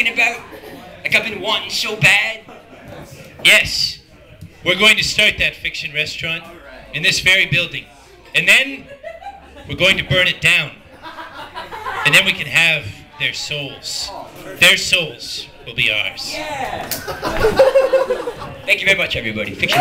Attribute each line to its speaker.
Speaker 1: talking about? Like I've been wanting so bad.
Speaker 2: Yes, we're going to start that fiction restaurant in this very building. And then we're going to burn it down. And then we can have their souls. Their souls will be ours.
Speaker 1: Thank you very much, everybody. Fiction.